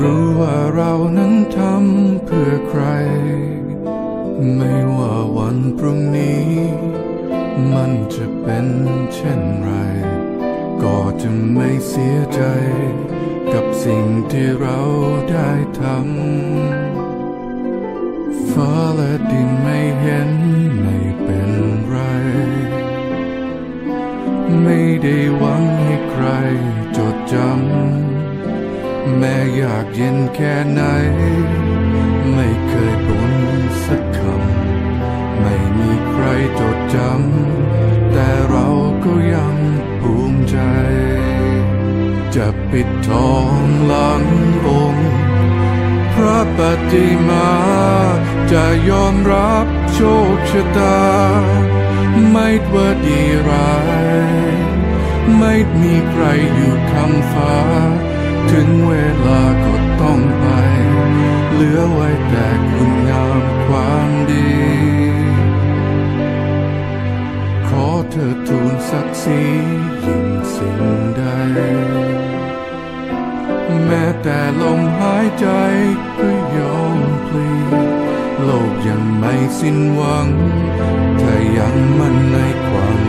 รู้ว่าเรานั้นทำเพื่อใคร ไม่ว่าวันพรุ่งนี้ มันจะเป็นเช่นไร ก็จะไม่เสียใจ กับสิ่งที่เราได้ทำฟ้าและดินไม่เห็นไม่เป็นไร ไม่ได้หวังให้ใครจดจำ แม้อยากเย็นแค่ไหน ไม่เคยบ่นสักคำ ไม่มีใครจดจำ แต่เราก็ยังภูมิใจ จะปิดทองหลังองค์พระปฏิมา จะยอมรับโชคชะตา ไม่ว่าดีร้าย ไม่มีใครอยู่คำฟ้า ถึงเวลาก็ต้องไป เหลือไว้แต่คุณงามความดี ขอเธอทูลศักดิ์ศรียิ่งสิ่งใด แม้แต่ลมหายใจก็ยอมพลีโลกยังไม่สิ้นหวัง ถ้ายังมั่นในความ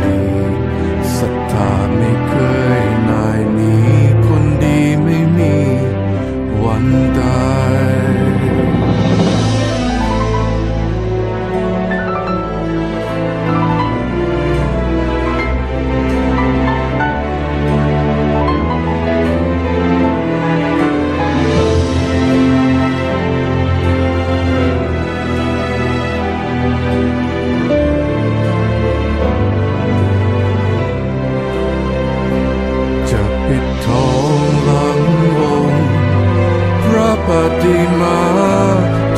ปฏิมา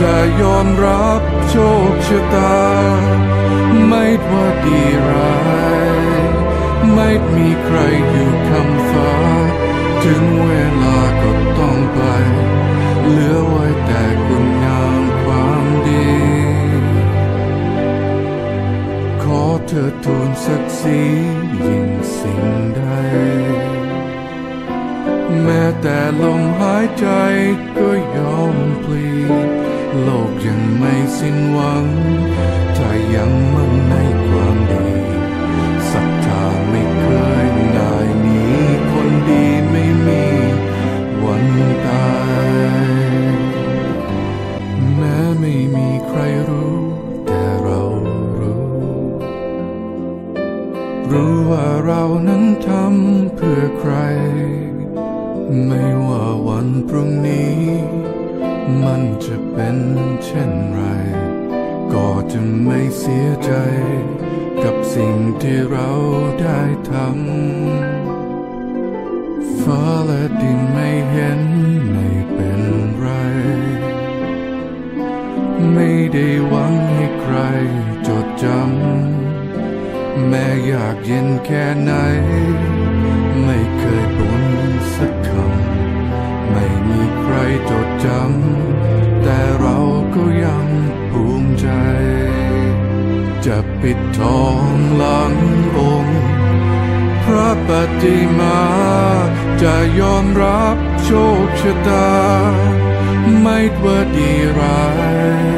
จะยอมรับโชคชะตา ไม่ว่าดีร้าย ไม่มีใครอยู่คำฟ้า ถึงเวลาก็ต้องไป เหลือไว้แต่คุณงามความดี ขอเธอทูลศักดิ์ศรียิ่งสิ่งใด แม้แต่ลมหายใจก็ยอมพลีโลกยังไม่สิ้นหวัง ถ้ายังมั่นในความดีศรัทธาไม่เคยนายหนีคนดีไม่มีวันตาย แม้ไม่มีใครรู้ แต่เรารู้ รู้ว่าเรานั้นทำเพื่อใคร ไม่ว่าวันพรุ่งนี้ มันจะเป็นเช่นไร ก็จะไม่เสียใจ กับสิ่งที่เราได้ทำฟ้าและดินไม่เห็นไม่เป็นไร ไม่ได้หวังให้ใครจดจำแม้อยากเย็นแค่ไหน ไม่เคย จำ แต่เราก็ยังภูมิใจ จะปิดทองหลังองค์ พระปฏิมา จะยอมรับโชคชะตา ไม่ว่าดีร้า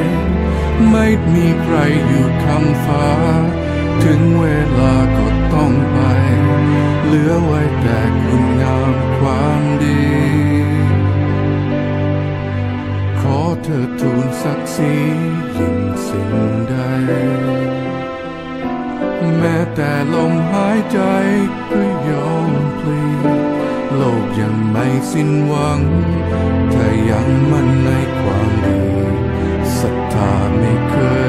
ย ไม่มีใครอยู่คำฟ้า ถึงเวลาก็ต้องไป เหลือไว้แต่คุณงามความดี ธอทูลศักดิ์ศรียิ่งสิ่งใด แม้แต่ลมหายใจก็ยอมพลีโลกยังไม่สิ้นหวังถ้ายังมั่นในความดีศรัทธาไม่เคยนายหนีคนดีไม่มีวันตาย